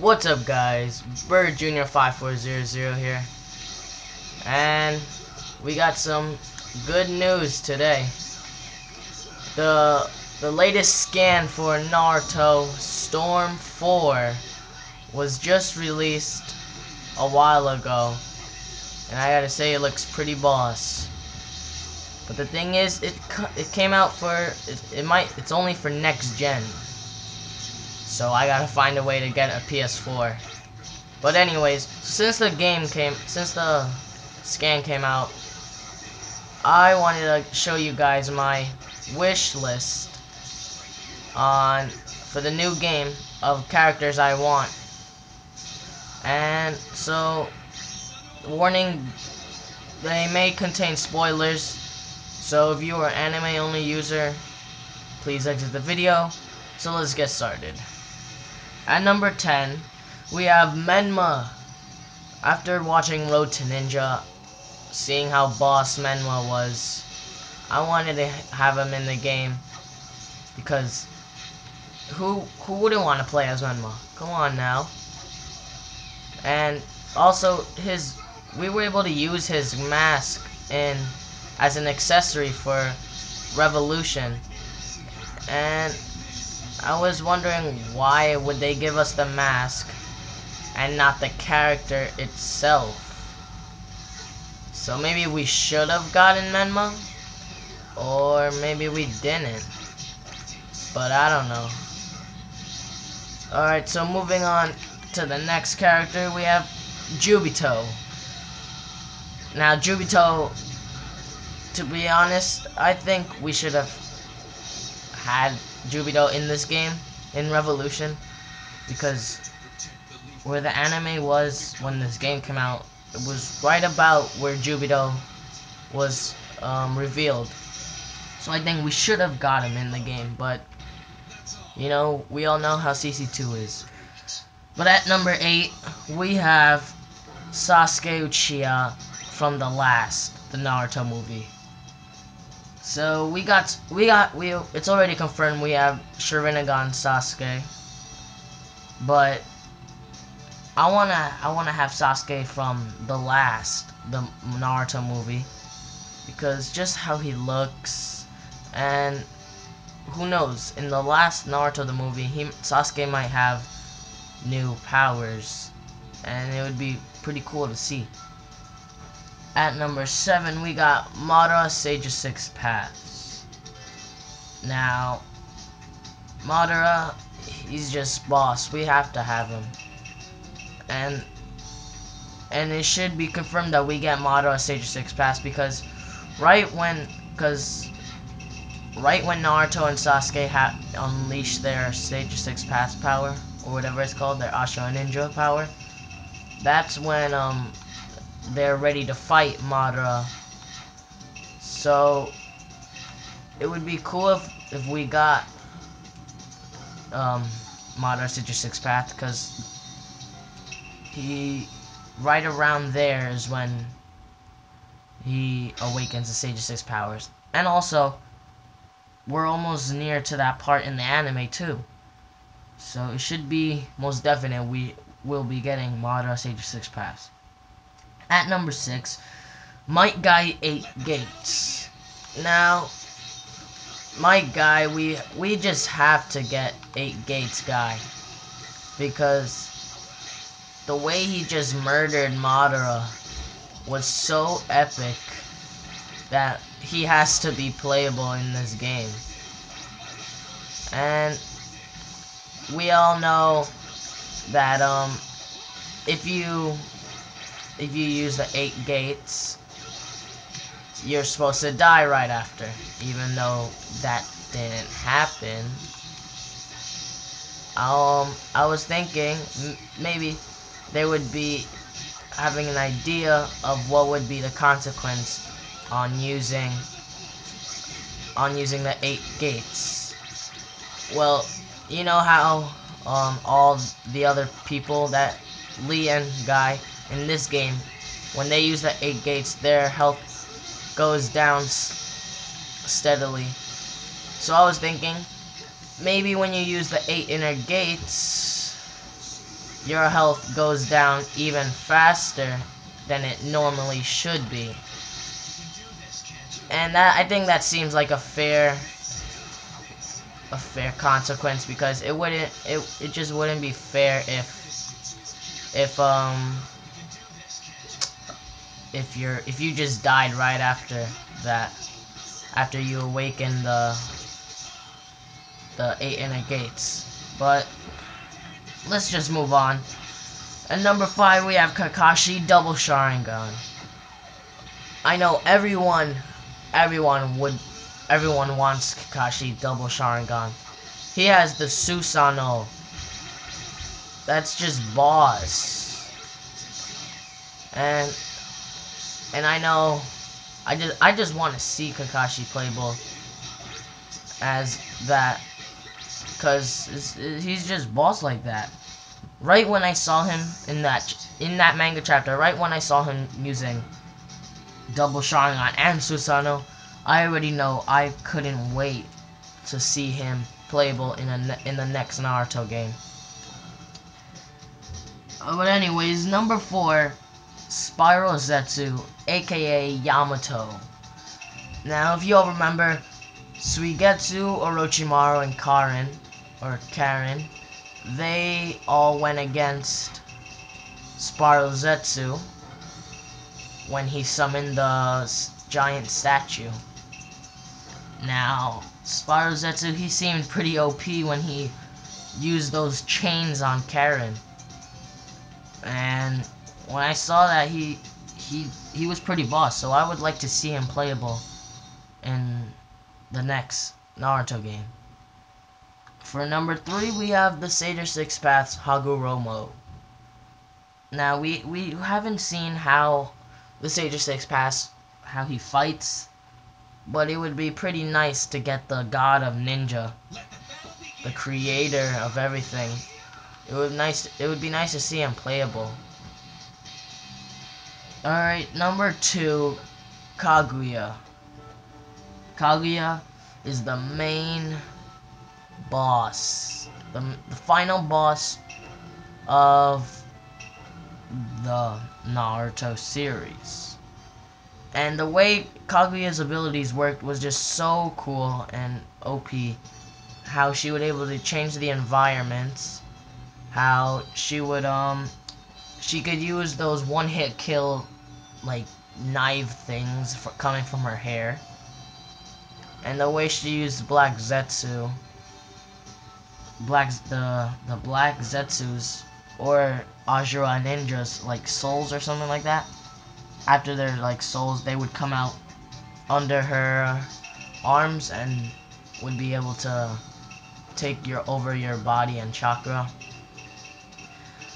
What's up guys? Bird Junior 5400 here. And we got some good news today. The the latest scan for Naruto Storm 4 was just released a while ago. And I gotta say it looks pretty boss. But the thing is, it it came out for it, it might it's only for next gen. So I gotta find a way to get a PS4. But anyways, since the game came, since the scan came out, I wanted to show you guys my wish list on for the new game of characters I want. And so, warning, they may contain spoilers. So if you are an anime only user, please exit the video. So let's get started. At number 10, we have Menma. After watching Road to Ninja, seeing how boss Menma was, I wanted to have him in the game because who who wouldn't want to play as Menma? Come on now. And also his we were able to use his mask in as an accessory for Revolution. And I was wondering why would they give us the mask and not the character itself. So maybe we should have gotten Menma or maybe we didn't. But I don't know. Alright, so moving on to the next character, we have Jubito. Now, Jubito, to be honest, I think we should have had Jubito in this game, in Revolution, because where the anime was when this game came out, it was right about where Jubito was um, revealed. So I think we should have got him in the game, but you know, we all know how CC2 is. But at number 8, we have Sasuke Uchiha from the last, the Naruto movie. So we got, we got, we, it's already confirmed we have Sharingan Sasuke. But, I wanna, I wanna have Sasuke from the last, the Naruto movie. Because just how he looks, and who knows, in the last Naruto the movie, he, Sasuke might have new powers, and it would be pretty cool to see. At number 7, we got Madara Sage of Six Paths. Now, Madara, he's just boss. We have to have him. And and it should be confirmed that we get Madara Sage of Six Paths because right when, because right when Naruto and Sasuke have unleashed their Sage of Six Paths power, or whatever it's called, their Ashura Ninja power, that's when um they're ready to fight Madara. So it would be cool if if we got um Madara Sage of Six Path because he right around there is when he awakens the Sage of Six powers. And also we're almost near to that part in the anime too. So it should be most definite we will be getting Madara Sage of Six Paths. At number six, Might Guy Eight Gates. Now, Might Guy, we we just have to get Eight Gates guy because the way he just murdered Madara was so epic that he has to be playable in this game. And we all know that um if you if you use the eight gates you're supposed to die right after even though that didn't happen um I was thinking maybe they would be having an idea of what would be the consequence on using on using the eight gates. Well, you know how um, all the other people that Lee and Guy in this game, when they use the eight gates, their health goes down steadily. So I was thinking, maybe when you use the eight inner gates, your health goes down even faster than it normally should be. And that I think that seems like a fair a fair consequence because it wouldn't it it just wouldn't be fair if if um if you're if you just died right after that after you awaken the the eight inner gates. But let's just move on. At number five we have Kakashi double Sharingan. I know everyone everyone would everyone wants Kakashi double Sharingan. He has the Susanoo that's just boss. And and I know I just I just want to see Kakashi playable as that because he's just boss like that. Right when I saw him in that in that manga chapter, right when I saw him using double Sharingan and Susanoo, I already know I couldn't wait to see him playable in a in the next Naruto game. Uh, but anyways, number four Spiral Zetsu, aka Yamato. Now, if you all remember, Suigetsu, Orochimaru, and Karen, or Karen, they all went against Spiral Zetsu when he summoned the giant statue. Now, Spiral Zetsu, he seemed pretty OP when he used those chains on Karen. And when I saw that he he he was pretty boss, so I would like to see him playable in the next Naruto game. For number three, we have the of Six Paths Hagoromo. Now we we haven't seen how the of Six Paths how he fights, but it would be pretty nice to get the God of Ninja, the creator of everything. It would nice it would be nice to see him playable. Alright, number two, Kaguya. Kaguya is the main boss. The, the final boss of the Naruto series. And the way Kaguya's abilities worked was just so cool and OP. How she would able to change the environments. How she would um she could use those one-hit kill, like, knife things for, coming from her hair. And the way she used Black Zetsu, Black the the Black Zetsus or Asura Ninjas, like souls or something like that. After their like souls, they would come out under her arms and would be able to take your over your body and chakra.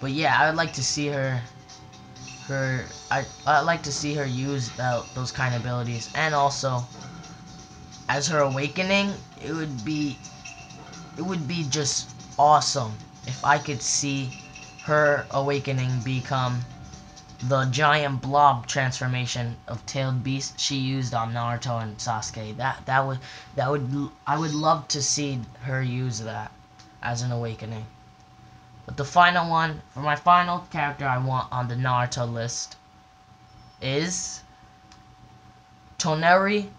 But yeah, I would like to see her, her, I, I'd like to see her use that, those kind of abilities. And also, as her awakening, it would be, it would be just awesome if I could see her awakening become the giant blob transformation of tailed beast she used on Naruto and Sasuke. That that would that would I would love to see her use that as an awakening. But the final one, for my final character I want on the Naruto list is Toneri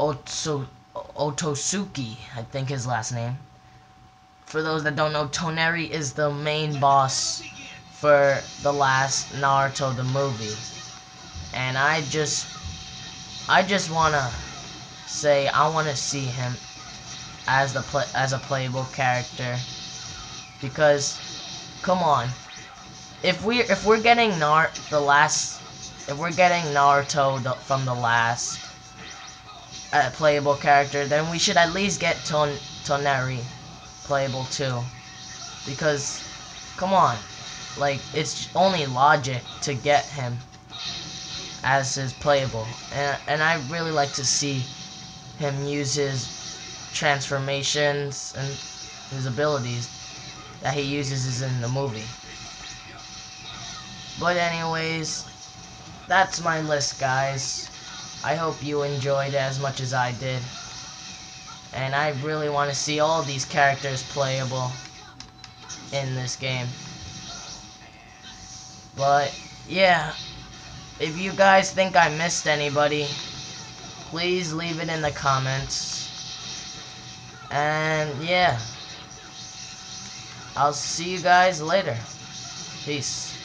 Otsu Otosuki, I think his last name. For those that don't know, Toneri is the main boss for the last Naruto the movie. And I just I just wanna say I wanna see him as the as a playable character because come on. If we if we're getting Nar the last if we're getting Naruto the, from the last uh, playable character then we should at least get Ton Toneri playable too. Because come on. Like it's only logic to get him as his playable. And and I really like to see him use his transformations and his abilities that he uses is in the movie. But anyways, that's my list, guys. I hope you enjoyed it as much as I did. And I really want to see all these characters playable. in this game. But yeah, if you guys think I missed anybody, please leave it in the comments. And yeah, I'll see you guys later. Peace.